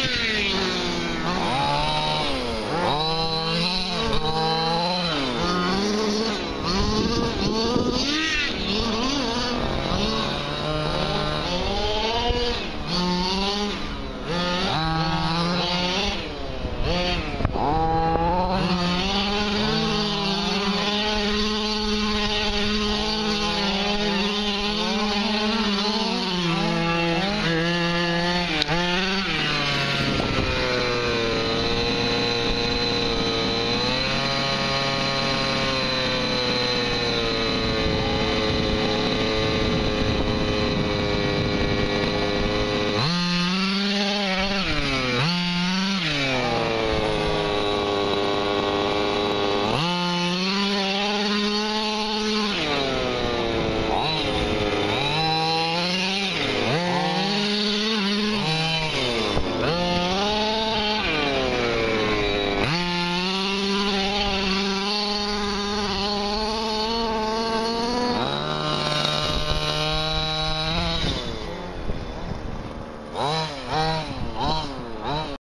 Yeah.